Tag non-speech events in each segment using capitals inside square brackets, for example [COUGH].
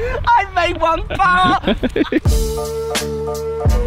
I made one par. [LAUGHS]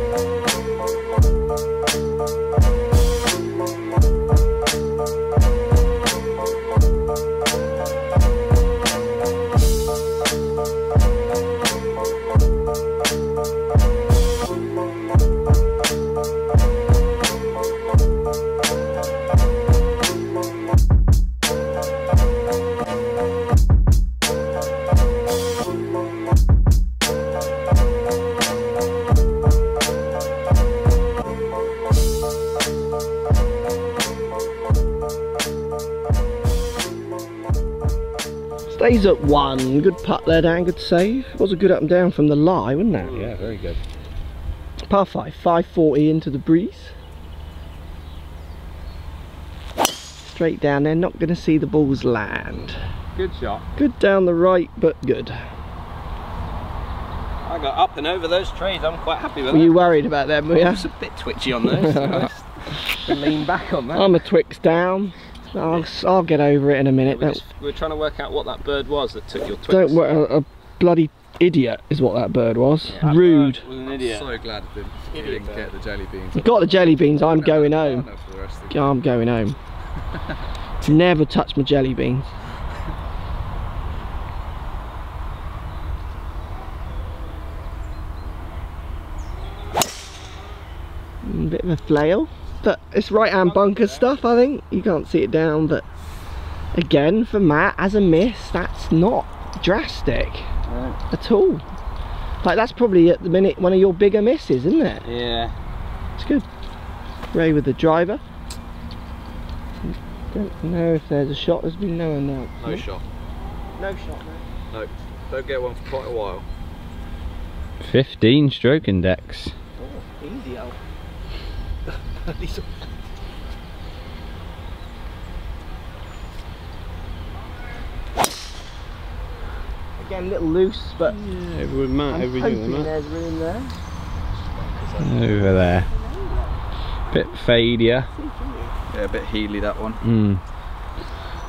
Stays at one. Good putt there, Dan. Good save. Was a good up and down from the lie, wasn't it? Yeah, very good. Par 5, 540 into the breeze. Straight down there, not going to see the balls land. Good shot. Good down the right, but good. I got up and over those trees. I'm quite happy with Were that. you worried about them, were I was a bit twitchy on those. to be honest. lean back on that. I'm a Twix down. I'll, I'll get over it in a minute. we're, just- we're trying to work out what that bird was that took your Twix. don't worry, a, a bloody idiot is what that bird was. That Rude. bird was an idiot. So glad I didn't, you didn't get the jelly beans. Got the jelly beans, I'm going home. know for the rest of the I'm going home. [LAUGHS] Never touch my jelly beans. Mm, [LAUGHS] Bit of a flail, but it's right hand bunker stuff I think. You can't see it down, but again for Matt as a miss, that's not drastic at all. Like that's probably at the minute one of your bigger misses, isn't it? Yeah. It's good. Ray with the driver. Don't know if there's a shot. There's been no announcement. No shot. No shot, No. Don't get one for quite a while. 15 stroke index. Oh, easy, Al. [LAUGHS] Again, a little loose, but Yeah, it would matter I'm hoping there's room there. Over there. Bit fadier. Yeah, a bit heely that one. Hmm.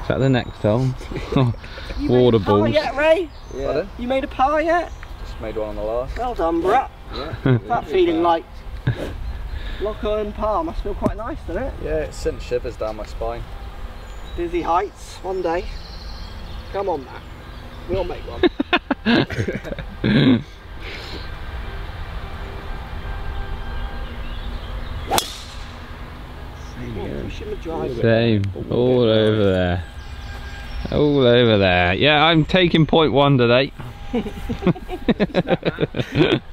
Is that the next hole? [LAUGHS] You Water [LAUGHS] made a par yet, Ray? Pardon? You made a par yet? Just made one on the last. Well done, bruh. Yeah. That feeling like lock on par must feel quite nice, doesn't it? Yeah, it sent shivers down my spine. Dizzy heights, one day. Come on, Matt. We'll make one. Pushing the driver. Same. All over there. All over there. Yeah, I'm taking point one today. [LAUGHS] [LAUGHS]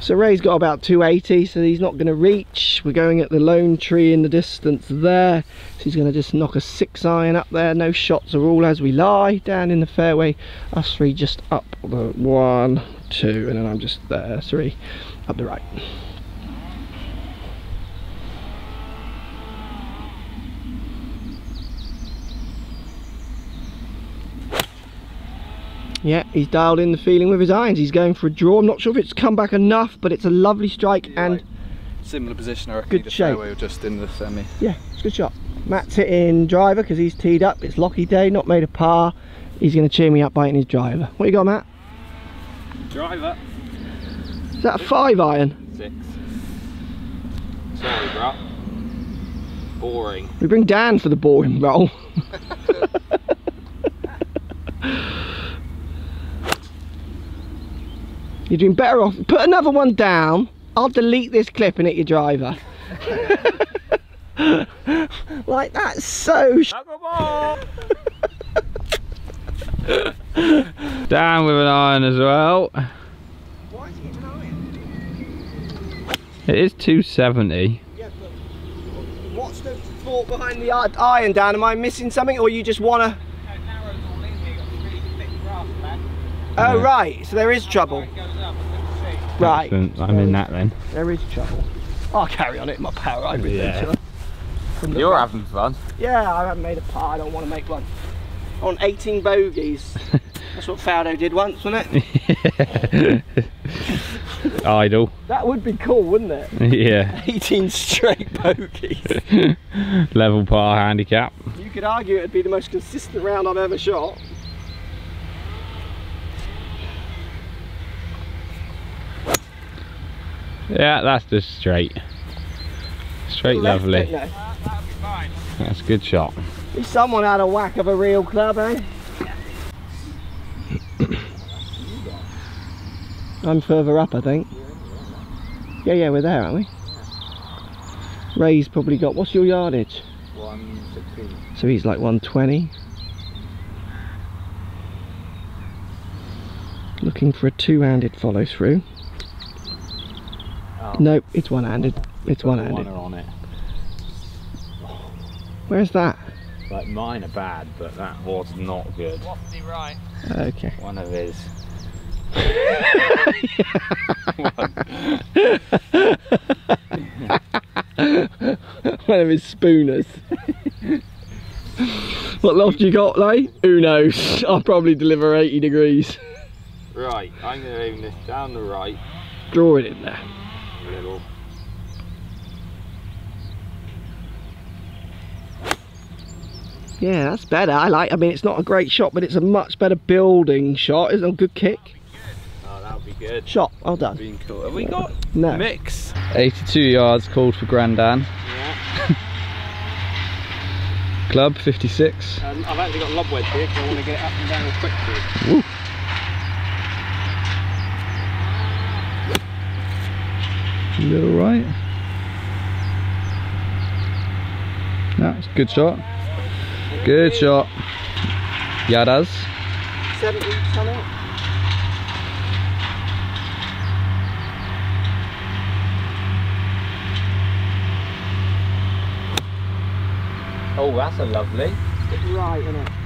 So Ray's got about 280, so he's not going to reach. We're going at the lone tree in the distance there. So he's going to just knock a six iron up there. No shots are all as we lie. Down in the fairway, us three just up the one, two, and then I'm just there, three, up the right. Yeah, he's dialed in the feeling with his irons. He's going for a draw. I'm not sure if it's come back enough, but it's a lovely strike Yeah, and like- Similar position, I reckon. Good the shape. fairway or just in the semi. yeah, it's a good shot. Matt's hitting driver because he's teed up. It's Lockey Day, not made a par. He's going to cheer me up by hitting his driver. What you got, Matt? Driver. Is that a five iron? Six. Sorry, bro. Boring. We bring Dan for the boring roll. [LAUGHS] [LAUGHS] You're doing better off. Put another one down. I'll delete this clip and hit your driver. [LAUGHS] like that's so. Sh- [LAUGHS] Down with an iron as well. It is 270. Yeah, but what's the thought behind the iron, Dan? Am I missing something, or you just wanna? Oh Yeah. right, so there is trouble. Right, Excellent. I'm in that then. there is trouble. I'll carry on it in my power hybrid. then, Yeah. shall I? From the You're back. having fun. Yeah, I haven't made a par. I don't want to make one. On 18 bogeys. [LAUGHS] That's what Faldo did once, wasn't it? [LAUGHS] Idle. That would be cool, wouldn't it? [LAUGHS] yeah. 18 straight bogeys. Level par handicap. You could argue it'd be the most consistent round I've ever shot. Yeah, that's just straight. Straight Left, lovely. don't? That's a good shot. If someone had a whack of a real club, eh? I'm further up, I think. Yeah, yeah, we're there, aren't we? Ray's probably got. What's your yardage? 116. So he's like 120. Looking for a two-handed follow through. Oh. Nope, it's one-handed. It's one-handed. on it. Where's that? Like mine are bad, but that was not good. Wafty right. Okay. One of his. [LAUGHS] One of his spooners. what loft you got, Lay? Who knows? [LAUGHS] I'll probably deliver 80 degrees. Right, I'm going to aim this down the right Draw it in there. A little. Yeah, that's better. I like. I mean, it's not a great shot, but it's a much better building shot. It's a good kick. Oh, that would be good. Shot. Well done. Being cool. Have we got No. mix? 82 yards called for Grandin. Yeah. [LAUGHS] Club 56. Um, I've actually got lob wedge here because I want to get it up and down quickly. Little right. That's good shot. Good shot. Yadas. 70 something. Oh, that's a lovely. Right, innit?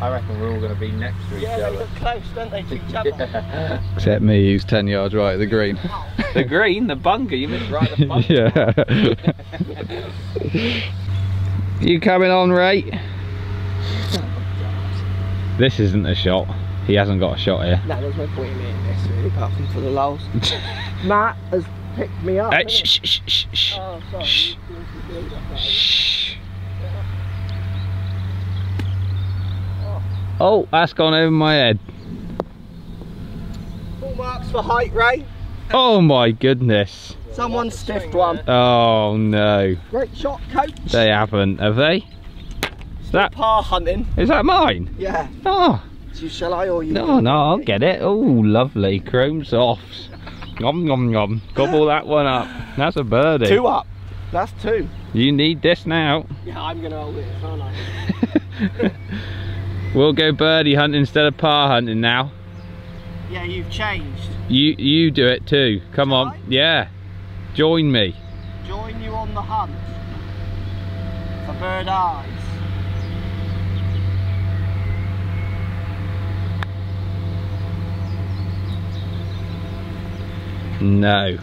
I reckon we're all going to be next to each Yeah, they other. look close, don't they, to each other? [LAUGHS] Except me, who's 10 yards right at the green. [LAUGHS] the green, the bunker, you missed right at the bunker. [LAUGHS] yeah. you coming on, Ray? This isn't a shot. He hasn't got a shot here. no, there's no point in me in this, really, apart from for the lulls. Matt has picked me up. Hey, innit? shh, shh, shh, shh, Oh, sorry. Shh. shh. Oh, that's gone over my head. Full marks for height, Ray. Oh my goodness. Someone stiffed one. Oh no. Great shot, coach. They haven't, have they? Is That Par hunting. is that mine? Yeah. Oh, So shall I or you? no, no, I'll get it. Oh, lovely. Chrome softs. Nom nom nom. Gobble that one up. That's a birdie. Two up. That's two. You need this now. Yeah, I'm gonna hold it, aren't I? [LAUGHS] We'll go birdie hunting instead of par hunting now. Yeah, you've changed. You you do it too. Come on. I? Yeah. Join me. Join you on the hunt for bird eyes. No.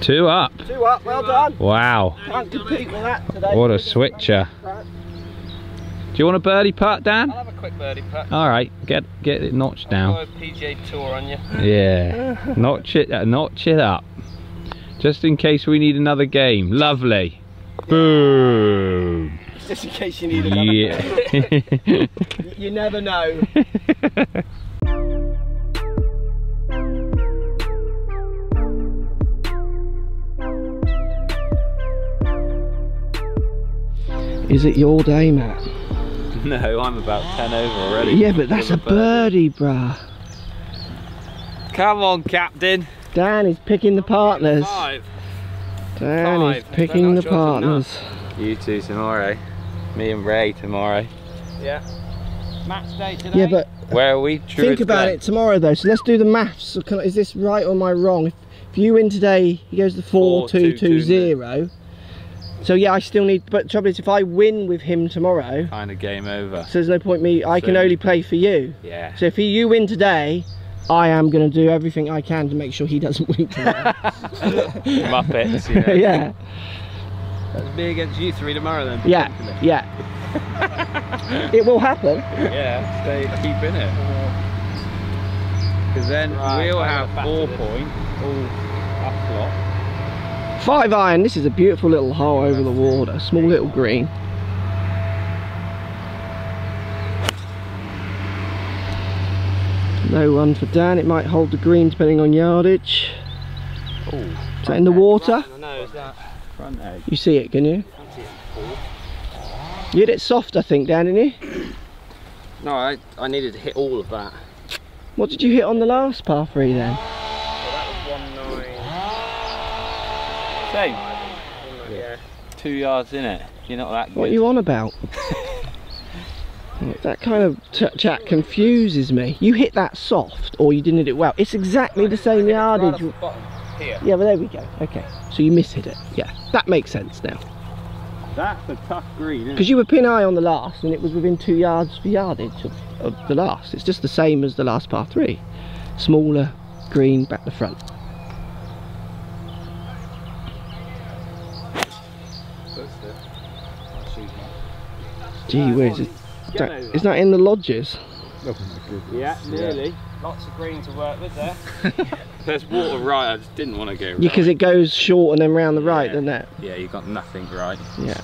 Two up. Two up, well done. Wow. Can't compete with that today. What a switcher. Do you want a birdie putt, Dan? I'll have a quick birdie putt. All right. Get get it notched down. I'll go PGA Tour on you. Yeah. notch it uh, notch it up. Just in case we need another game. Lovely. Boom. Just in case you need another. Yeah. [LAUGHS] You never know. Is it your day, Matt? [LAUGHS] No, I'm about 10 over already. Yeah, but that's a birdie, bruh. Come on, Captain. Dan is picking the partners. Five. Dan is picking the not sure it's partners. You two tomorrow. Me and Ray tomorrow. Yeah. Match day today. Yeah, but Where are we? think about Glen? it tomorrow though. So let's do the maths. So can, is this right or am I wrong? If, if you win today, he goes to four, Four, two, two, two, two, zero. So yeah, I still need. But the trouble is, if I win with him tomorrow, Kind of game over. so there's no point me. I can only play for you. Yeah. So if he, you win today, I am going to do everything I can to make sure he doesn't win [LAUGHS] tomorrow. [LAUGHS] Muppets, you know. yeah, That's me against you three tomorrow then. yeah, yeah. [LAUGHS] it will happen. Yeah, stay, keep in it. Because then Right, we'll have four points, all up slot. Five iron. This is a beautiful little hole over the water. Small little green. No one for Dan. It might hold the green depending on yardage. Oh, Is that in the water? I know, is front. You see it, can you? You hit it soft, I think, Dan, didn't you? No, I, I needed to hit all of that. What did you hit on the last par three then? Same. Yeah. Two yards in it. You're not that good. What are you on about? [LAUGHS] that kind of ch chat confuses me. You hit that soft, or you didn't hit it well. It's exactly the same yardage. Here. Yeah, but there we go. Okay, so you miss hit it. Yeah, that makes sense now. That's a tough green. Because you were pin eye on the last, and it was within two yards for yardage of, of the last. It's just the same as the last par three. Smaller, green, back to front. Gee whiz, is that, is that in the lodges? Oh yeah, nearly. Lots of green to work with there. [LAUGHS] There's water right, I just didn't want to go right. Yeah, because it goes short and then round the right, Yeah. doesn't it? Yeah, you got nothing right. Yeah.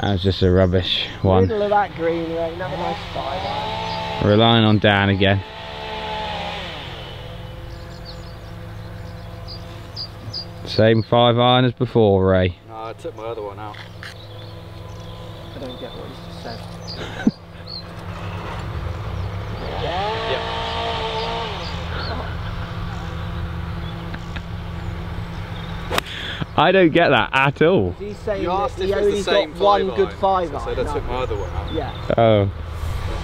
That was just a rubbish one. Middle of that green, right? Another nice five. Relying on Dan again. Same five iron as before, Ray. No, I took my other one out. I don't get what he's just said. I don't get that at all. He's saying You that asked he if only it's the same got one five good iron, five so I iron. said I took my other one out. Yeah. Oh.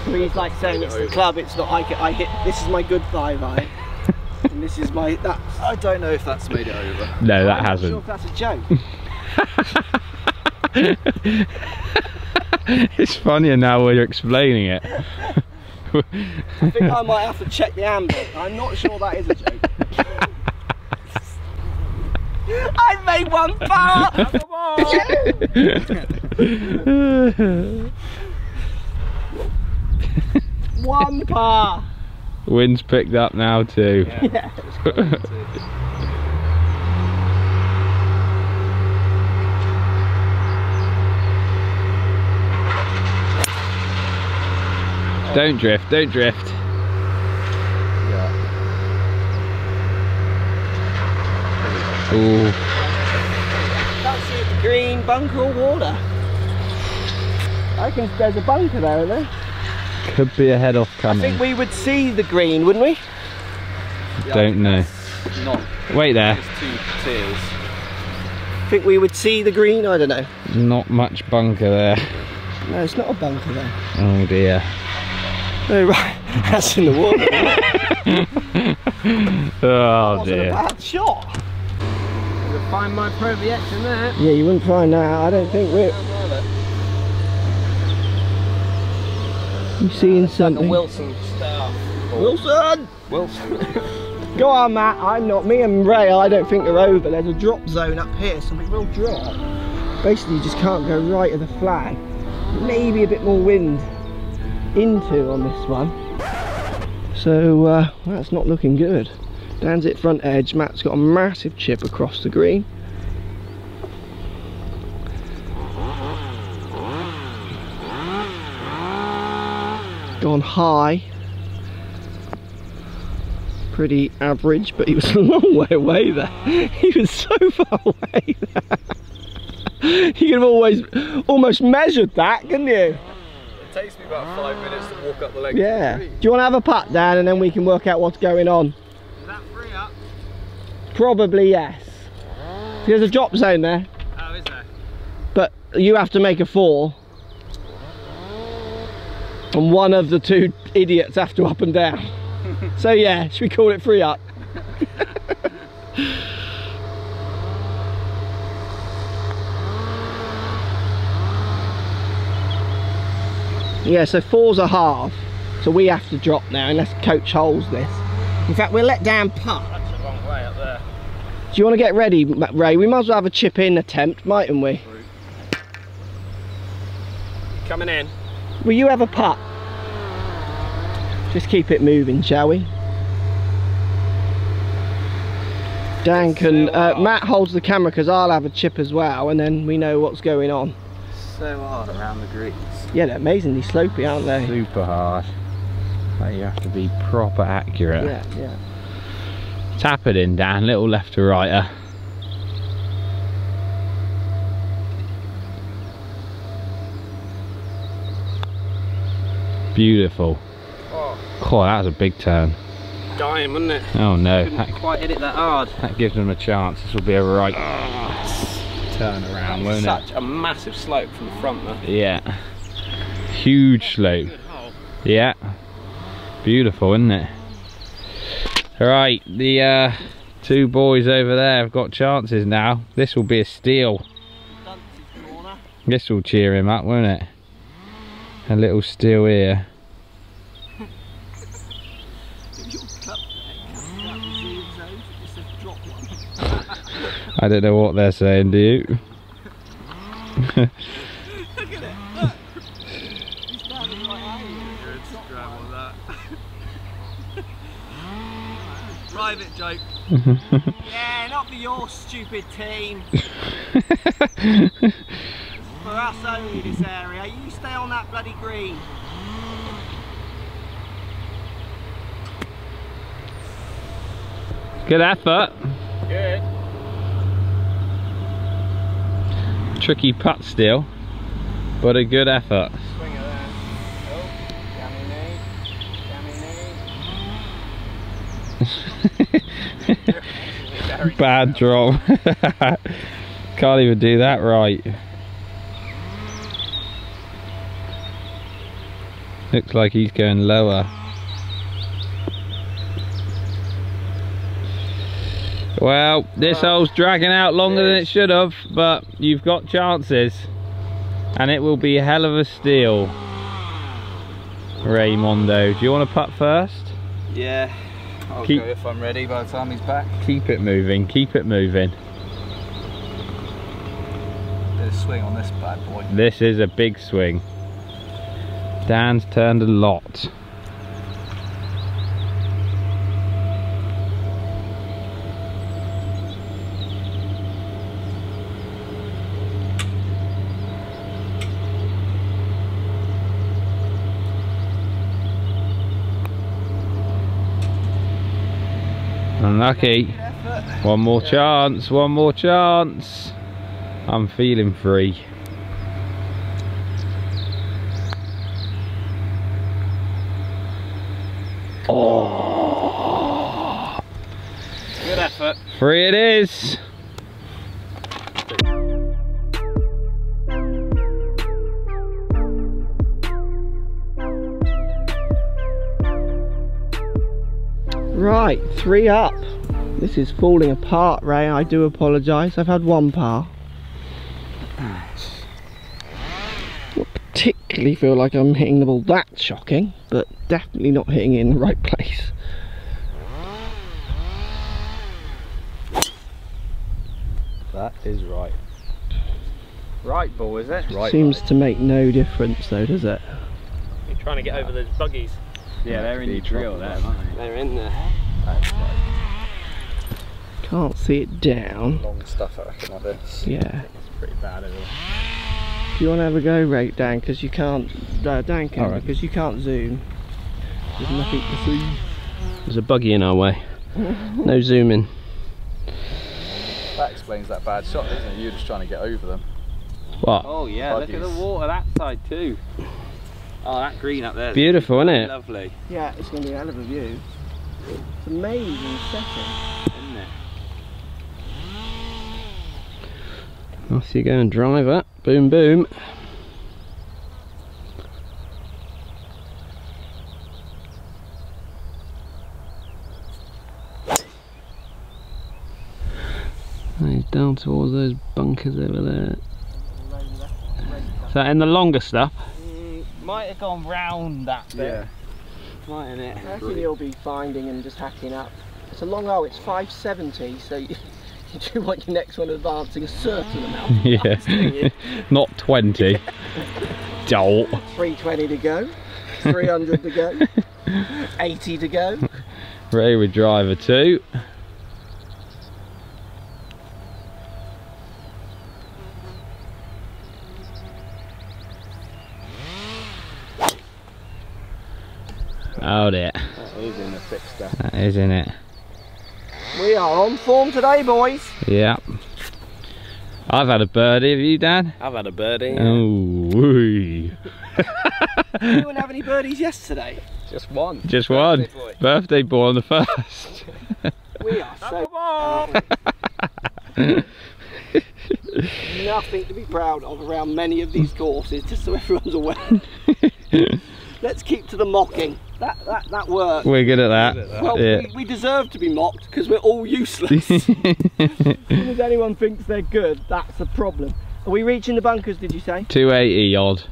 So he's like saying it's the club, it's not I, I hit, this is my good five iron. [LAUGHS] and this is my, that's, I don't know if that's made it over. No, that I'm not hasn't. sure if that's a joke. [LAUGHS] [LAUGHS] it's funnier now when you're explaining it. I think I might have to check the amber. I'm not sure that is a joke. [LAUGHS] I made one bar! one par! Wind's picked up now too. Yeah. [LAUGHS] Don't drift, don't drift. Ooh, Can't see if the green bunker or water. I think there's a bunker there, isn't there? could be a head off I coming. think we would see the green, wouldn't we? Don't know. Not Wait there. just two tiers. think we would see the green, I don't know. Not much bunker there. No, it's not a bunker there. Oh dear. Oh, [LAUGHS] right. That's in the water. [LAUGHS] Oh Wasn't a dear. bad shot. You'll find my Pro VX in there. Yeah, you wouldn't find that. I don't think we're. You seeing Like a something? Wilson star. Wilson! Wilson. [LAUGHS] Go on, Matt. I'm not. Me and Ray, I don't think they're over. There's a drop zone up here, so we will drop. Basically, you just can't go right of the flag. Maybe a bit more wind into on this one. So uh, that's not looking good. Dan's at front edge. Matt's got a massive chip across the green. Gone high pretty average, but he was [LAUGHS] a long way away there. He was so far away there. [LAUGHS] You could have always almost measured that, couldn't you? It takes me about five minutes to walk up the length Yeah. of Do you want to have a putt, Dan, and then we can work out what's going on? Is that free up? Probably yes. There's a drop zone there, Oh, is there? but you have to make a four. And one of the two idiots have to up and down. [LAUGHS] so yeah, should we call it free up? [LAUGHS] Yeah, so four's a half. So we have to drop now unless coach holds this. In fact, we'll let Dan putt. That's a long way up there. Do you want to get ready, Ray? We might as well have a chip in attempt, mightn't we? Coming in. Will you have a putt? Just keep it moving, shall we? Dan can, uh, Matt holds the camera because I'll have a chip as well and then we know what's going on. So hard around the greens. Yeah, they're amazingly slopey, aren't they? Super hard. Like you have to be proper accurate. Yeah, yeah. Tap it in, Dan. Little left to righter. Uh. Beautiful. Oh, Oh, that was a big turn. dying, wasn't it? Oh no, Couldn't that, quite hit it that hard. that gives them a chance. This will be a right ah. Turn around, won't Such a massive slope from the front there. Yeah. Huge slope. Yeah. Beautiful, isn't it? Right, the uh, two boys over there have got chances now. This will be a steal. This will cheer him up, won't it? A little steal here. If your cup there comes out the zoom zone, it just says drop one. I don't know what they're saying, do you? Look at it. Look. He's standing right at you. Drop one. Private joke. yeah, not for your stupid team. For us only, this area. You stay on that bloody green. Good effort. Good. Tricky putt still, but a good effort. Swing it there. Oh, jammy knee. Jammy knee. [LAUGHS] Bad drop. [LAUGHS] Can't even do that right. Looks like he's going lower. Well, this hole's dragging out longer than it should have, but you've got chances. And it will be a hell of a steal. Raymondo, do you want to putt first? Yeah. I'll Keep- go if I'm ready by the time he's back. Keep it moving, keep it moving. Bit of swing on this bad boy. This is a big swing. Dan's turned a lot. Unlucky. One more chance, one more chance. I'm feeling free. Oh. Good effort. Free it is. Three up. This is falling apart, Ray. I do apologise. I've had one par. [SIGHS] Not particularly feel like I'm hitting the ball that shocking, but definitely not hitting it in the right place. That is right. Right ball, is it? Right. Seems to make no difference though, does it? You're trying to get over those buggies. Yeah, they're in your drill there, aren't they? They're in there. That's right. Can't see it down. Long stuff, I reckon, like this. Yeah. It's pretty bad over Do you want to have a go, Ray, Dan? Because you can't. Uh, Dan can, Alright. because you can't zoom. There's nothing to see. There's a buggy in our way. No zooming. That explains that bad shot, doesn't it? You're just trying to get over them. What? Oh yeah, look at the water that side too. Oh, that green up there. Beautiful, isn't it? Lovely, Yeah, it's going to be a hell of a view. It's amazing setting. isn't it? Off you go and drive up. Boom, boom. He's down towards those bunkers over there. Is that in the longer stuff? Might have gone round that bit. Mightn't it? I reckon you'll be finding and just hacking up. It's a long hole, it's 570, so you, [LAUGHS] you do want your next one advancing a certain amount. [LAUGHS] Yeah. Not 20. [LAUGHS] Dolt. 320 to go, 300 to go, 80 to go. Ray with driver two. Oh dear. That is in the fescue. That is in it. We are on form today, boys. Yeah. I've had a birdie, have you, Dan? I've had a birdie. Oh, whee. Anyone have any birdies yesterday? Just one. Just one. Birthday boy. Birthday boy on the first. We are [LAUGHS] so nothing to be proud of around many of these courses, just so everyone's aware. [LAUGHS] Let's keep to the mocking. That that that worked. We're good at that. Good at that. Well, Yeah. we, we deserve to be mocked because we're all useless. [LAUGHS] as soon as anyone thinks they're good, that's a problem. Are we reaching the bunkers, did you say? 280 odd.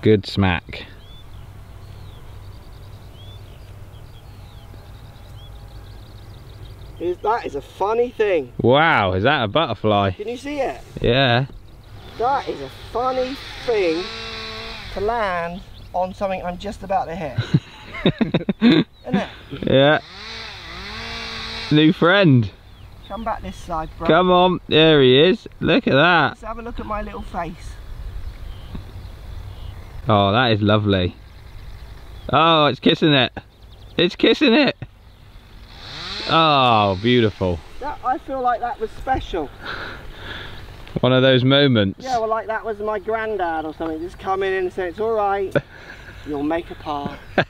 Good smack. Is, that is a funny thing. Wow, is that a butterfly? Can you see it? Yeah. That is a funny thing to land on something I'm just about to hit. [LAUGHS] Isn't it? Yeah. New friend. Come back this side, bro. Come on. There he is. Look at that. Let's have a look at my little face. Oh, that is lovely. Oh, it's kissing it. It's kissing it. Oh, beautiful. That, I feel like that was special. [LAUGHS] One of those moments. Yeah, well, like that was my granddad or something. Just coming in and saying, it's all right. You'll make a par. [LAUGHS]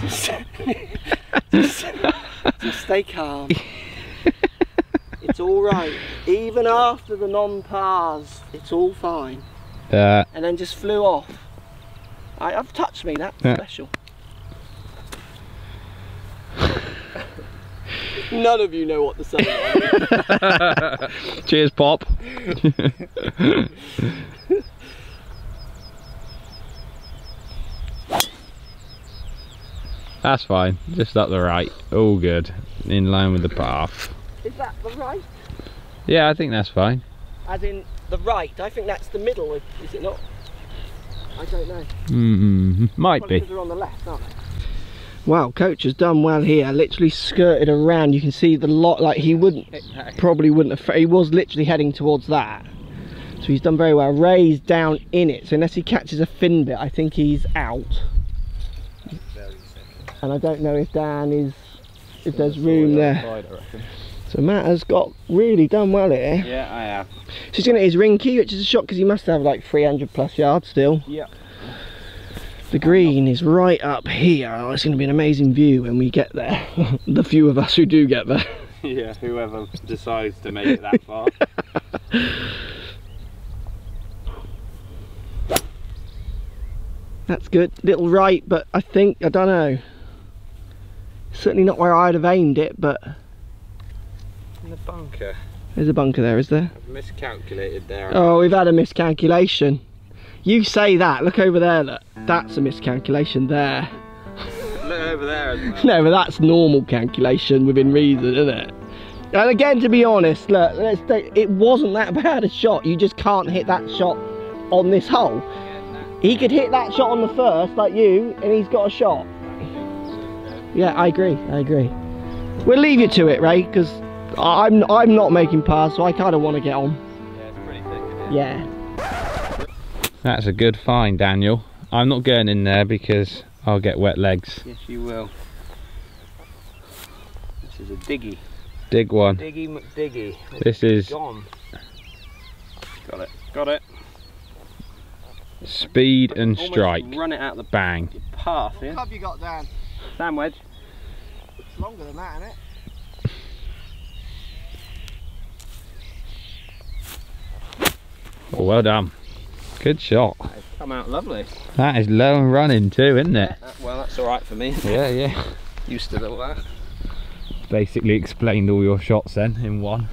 just, just, just stay calm. It's all right. Even after the non-pars, it's all fine. Uh, And then just flew off. I, I've touched me. That's Yeah. special. None of you know what the sun is. [LAUGHS] cheers, Pop. That's fine. Just up the right. All good. In line with the path. Is that the right? Yeah, I think that's fine. As in the right? I think that's the middle. Is it not? I don't know. Mm, might Probably be. because they're on the left, aren't they? Wow, coach has done well here. Literally skirted around. You can see the lot. Like he wouldn't, probably wouldn't have. He was literally heading towards that. So he's done very well. Ray's down in it. So unless he catches a fin bit, I think he's out. And I don't know if Dan is, if there's room there. So Matt has got really done well here. Yeah, I have. So he's going to hit his ring key, which is a shot because he must have like 300 plus yards still. Yeah. The green is right up here. Oh, it's going to be an amazing view when we get there. [LAUGHS] the few of us who do get there. [LAUGHS] Yeah, whoever decides to make it that far. [LAUGHS] That's good. Little right, but I think, I don't know. Certainly not where I'd have aimed it, but In the bunker. there's a bunker there, is there? I've miscalculated there. Oh, we've had a miscalculation. You say that. Look over there, look. That's a miscalculation there. Look over there. No, but that's normal calculation within reason, isn't it? And again, to be honest, look, let's take, it wasn't that bad a shot. You just can't hit that shot on this hole. He could hit that shot on the first, like you, and he's got a shot. Yeah, I agree. I agree. We'll leave you to it, Ray, because I'm I'm not making pars, so I kind of want to get on. Yeah, it's pretty thick. Yeah. That's a good find, Daniel. I'm not going in there because I'll get wet legs. Yes, you will. This is a diggy. Dig one. Diggy McDiggy. This is Gone. Got it. Got it. speed and Almost strike. Run it out the Bang. path, yeah? have you got, Dan? Sand wedge. It's longer than that, isn't it? Oh, well done. Good shot. It's come out lovely. That is low and running too, isn't it? That- well, that's all right for me. Yeah, yeah. [LAUGHS] Used to all that. Basically explained all your shots then in one.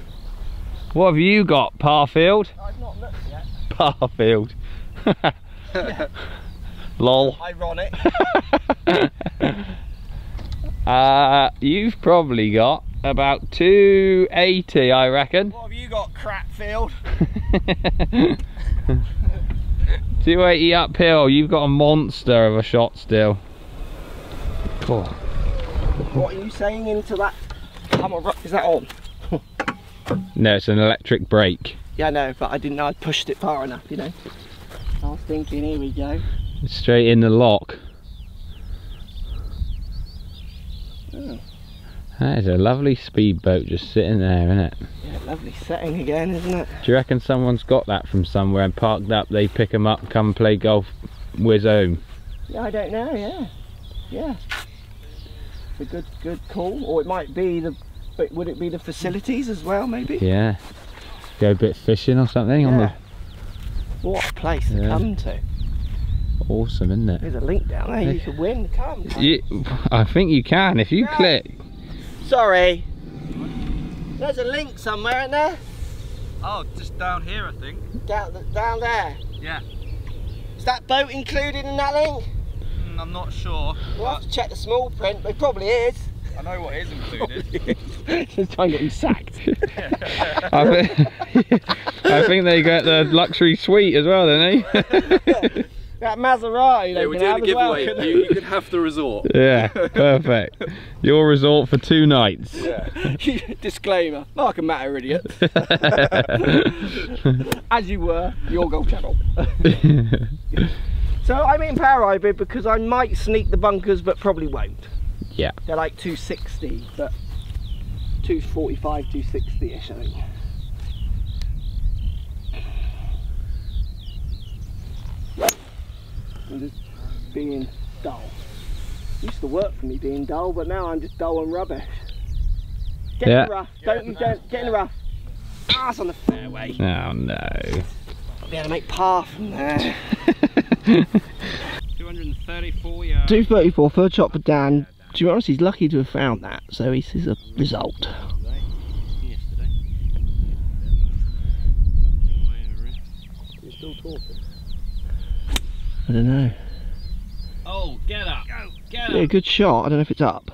What have you got, Parfield? I've not looked yet. Parfield. [LAUGHS] Lol. Ironic. [LAUGHS] Uh, you've probably got about 280, I reckon. What have you got, Crapfield? 280 uphill. You've got a monster of a shot still. Cool. What are you saying into that? Come on, is that on? No, it's an electric brake. Yeah, I know, but I didn't know I'd pushed it far enough, you know. I was thinking, here we go. Straight in the lough. That is a lovely speedboat just sitting there, isn't it? Yeah, lovely setting again, isn't it? Do you reckon someone's got that from somewhere and parked up, they pick them up, come play golf, whiz home? Yeah, I don't know. Yeah, yeah. It's a good, good call. Or it might be the. But would it be the facilities as well? Maybe. Yeah. Go a bit fishing or something on Yeah. What a place to come to. awesome, isn't it? There's a link down there. You can win. Come. come. You, I think you can if you click. Sorry. There's a link somewhere, isn't there? Oh, just down here, I think. Down, down there. Yeah. Is that boat included in that link? Mm, I'm not sure. We'll have to check the small print, but it probably is. I know what is included. [LAUGHS] Just trying to get him sacked. [LAUGHS] I, think, [LAUGHS] I think they get the luxury suite as well, don't they? That Maserati Yeah, we're can doing have a as well. you, you could have the resort. [LAUGHS] yeah, perfect. Your resort for two nights. Yeah. [LAUGHS] Disclaimer, Mark and Matt are idiots. [LAUGHS] As you were, your Golf Channel. So I'm in power hybrid because I might sneak the bunkers but probably won't. Yeah. They're like 260 but 245, 260ish I think. I'm just being dull. Used to work for me being dull but now I'm just dull and rubbish. Get in Yeah. the rough, don't you don't get in the rough. Ass on the fairway. Oh no. Oh, I'll be able to make par from there. [LAUGHS] 234 yards. 234 third shot for Dan. To be honest, he's lucky to have found that, so this is a result. I don't know. Oh, get up. Go, get Yeah, good shot. I don't know if it's up.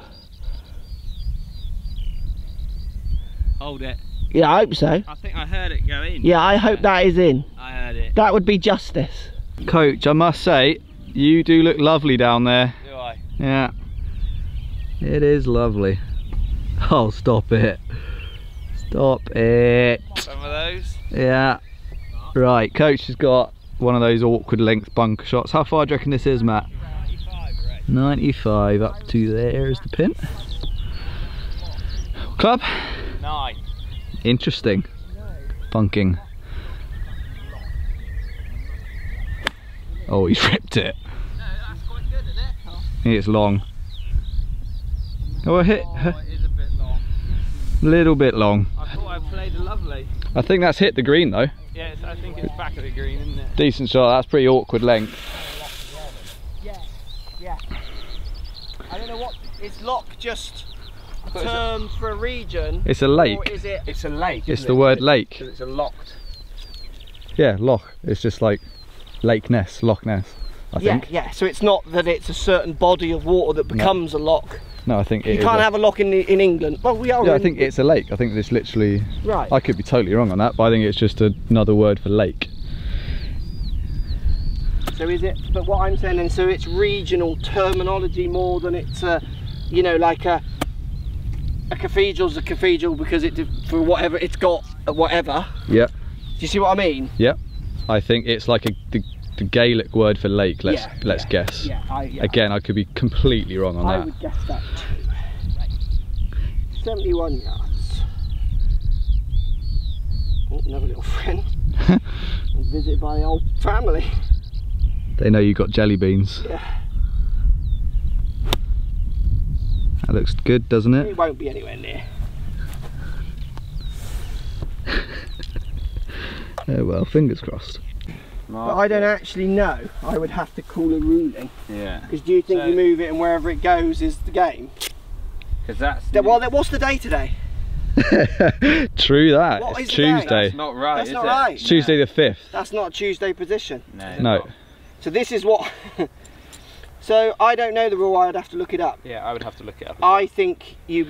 Hold it. Yeah, I hope so. I think I heard it go in. Yeah, I hope that is in. I heard it. That would be justice. Coach, I must say, you do look lovely down there. Do I? Yeah. It is lovely. Oh, stop it. Stop it. Some of those. Yeah. Right, coach has got one of those awkward length bunker shots. How far do you reckon this is, Matt? 95, 95 up to there is the pin. Club? Nine. Interesting. Bunking. Oh, he's [LAUGHS] ripped it. No, that's quite good, isn't it? Oh, It's long. Oh, I hit oh, it is a bit long. little bit long. I thought I played lovely. I think that's hit the green though. Yeah, I think it's back of the green, isn't it? Decent shot. That's pretty awkward length. Yeah, yeah. I don't know what. Is lough just a term for a region? It's a lake. Or is it? It's a lake. It's the it? word lake. It's a locked. Yeah, loch. It's just like Lake Ness, Loch Ness. I yeah, think. yeah. So it's not that it's a certain body of water that becomes a lough. No, I think it You can't a- have a lough in the, in England. Well, we are. Yeah, I think it's a lake. I think it's literally. right. I could be totally wrong on that, but I think it's just another word for lake. So is it? But what I'm saying, then, so it's regional terminology more than it's, uh, you know, like a a cathedral's a cathedral because it for whatever it's got, whatever. Yeah, Do you see what I mean? Yeah. I think it's like a the, the Gaelic word for lake. Let's Yeah, let's yeah, guess. Yeah, I, Again, I could be completely wrong on I that. I would guess that too. 71 yards. Oh, another little friend. [LAUGHS] Visited by the old family. They know you got jelly beans. Yeah. That looks good, doesn't it? It won't be anywhere near. [LAUGHS] Oh well, fingers crossed. But I don't actually know. I would have to call a ruling. Yeah. Because do you think So- you move it and wherever it goes is the game? Because that's. Th- Well, what's the day today? [LAUGHS] True that. What it's is the day? Tuesday. That's not right, That's is not it? right. It's Tuesday the fifth. That's not a Tuesday position. No. No. So this is what. [LAUGHS] so I don't know the rule. I'd have to look it up. Yeah, I would have to look it up. I think you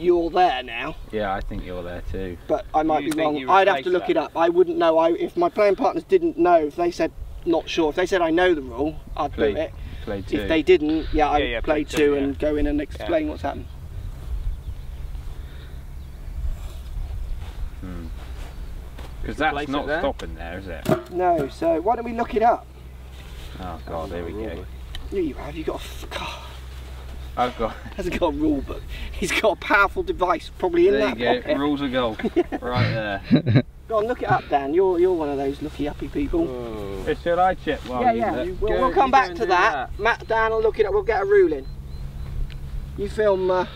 you're there now, Yeah, I think you're there too. but I might You be wrong. I'd have to look that? it up. I wouldn't know. I if my playing partners didn't know, if they said not sure, if they said I know the rule, I'd Play do it. Play two. If they didn't, yeah, I Yeah, would yeah, play play two two, and go in and explain what's happened. Hmm. Because that's not there? stopping there, is it? No, so why don't we look it up? Oh god, there we go. Yeah, you have. You got a. f- God, I've got. [LAUGHS] hasn't got a rule book. He's got a powerful device, probably in There that you go. pocket. Rules of golf. [LAUGHS] right there. Go on, look it up, Dan. You're you're one of those looky uppy people. Uh, Should I chip while yeah, yeah. look? We'll, Go- we'll come back to do that. Matt, Dan will look it up. We'll get a ruling. You film uh,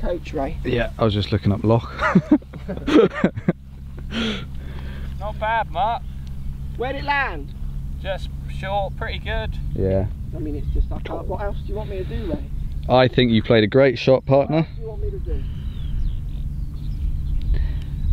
Coach Ray. Yeah, I was just looking up lock. [LAUGHS] Not bad, Mark. Where'd it land? Just short, pretty good. yeah. I mean, it's just I can't. What else do you want me to do, Ray? I think you played a great shot, partner. What do you want me to do?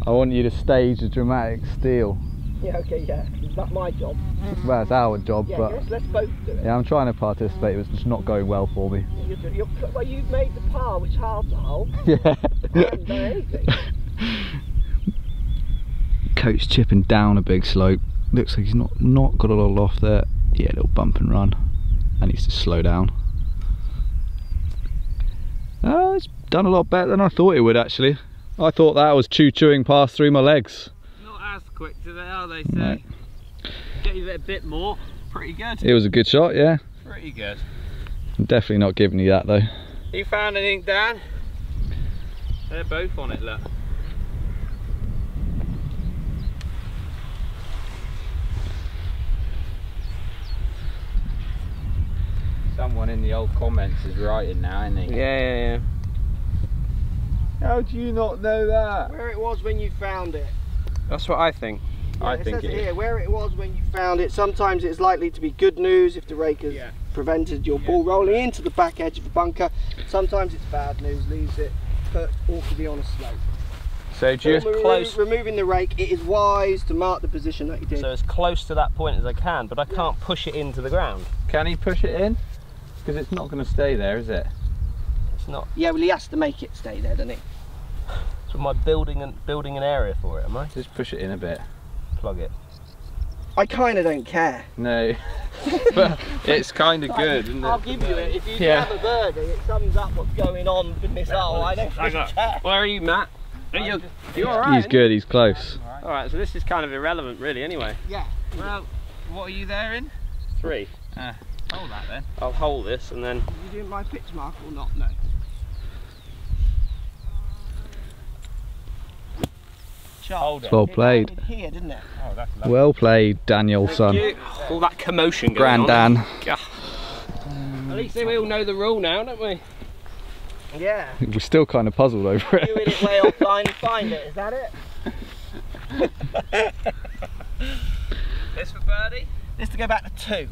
I want you to stage a dramatic steal. Yeah, okay, yeah. Is that my job? Well, it's our job, Yeah, but let's, let's both do it. yeah, I'm trying to participate. It's just not going well for me. You're, you're, well, you've made the par, which halves the hole. Yeah. I anything. Uh, [LAUGHS] Coach chipping down a big slope. Looks like he's not not got a lot of loft there. Yeah, a little bump and run. And needs to slow down. Oh, it's done a lot better than I thought it would actually. I thought that was choo chewing past through my legs. Not as quick today, are they? No. Get you a bit more. Pretty good. It was a good shot, yeah. Pretty good. I'm definitely not giving you that though. You found anything, Dan? They're both on it, look. Someone in the old comments is writing now, isn't he? Yeah, yeah, How do you not know that? Where it was when you found it. That's what I think. I it think says it it is. here, where it was when you found it. Sometimes it's likely to be good news if the rake has Yeah. prevented your ball rolling into the back edge of the bunker. Sometimes it's bad news, leaves it put awkwardly on a slope. So just Remo- close. Removing the rake, it is wise to mark the position that you did. So as close to that point as I can, but I can't push it into the ground. Can he push it in? Because it's not going to stay there, is it? It's not. yeah, well, he has to make it stay there, doesn't he? So am I building an building an area for it? Am I? Just push it in a bit. Plug it. I kind of don't care. No. [LAUGHS] but it's kind of good, isn't it? I'll give you it. If you Yeah. have a birdie, it sums up what's going on in this hole. I don't I got- care. Where are you, Matt? Are you, you all He's good, he's close. All right. So this is kind of irrelevant, really. Anyway, Yeah. Well, what are you there in? three. Ah. Hold that then. I'll hold this and then. You doing my pitch mark or not? No. Hold it. Well played. Here, didn't it? Oh, that's. Well played, Daniel, son. You- All that commotion going Grand on. Dan. At least we all know the rule now, don't we? Yeah. We're still kind of puzzled over You in it. it way offline find it. Is that it? [LAUGHS] This for birdie. This to go back to two.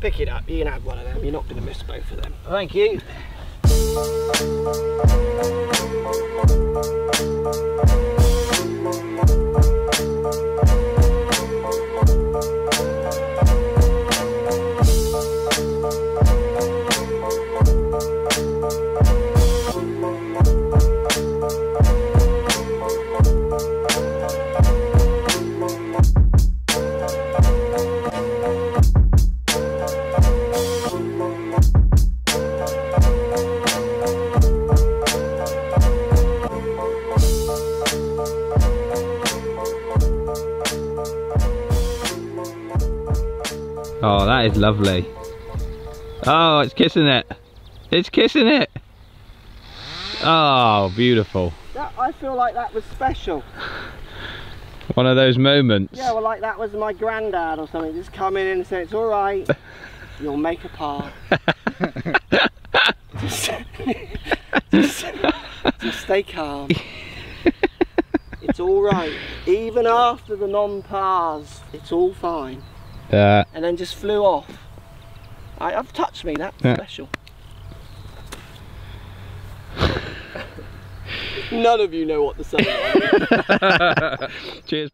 Pick it up. You can have one of them. You're not going to miss both of them. Thank you. Oh, that is lovely. Oh, it's kissing it. It's kissing it. Oh, beautiful. That, I feel like that was special. [LAUGHS] One of those moments. Yeah, well, like that was my granddad or something. Just come in and say, it's all right. [LAUGHS] You'll make a par. [LAUGHS] just, just, just stay calm. It's all right. Even after the non-pars, it's all fine. Yeah. And then just flew off. I, I've touched me. That's Yeah. special. [LAUGHS] None of you know what the sun is. [LAUGHS] Cheers.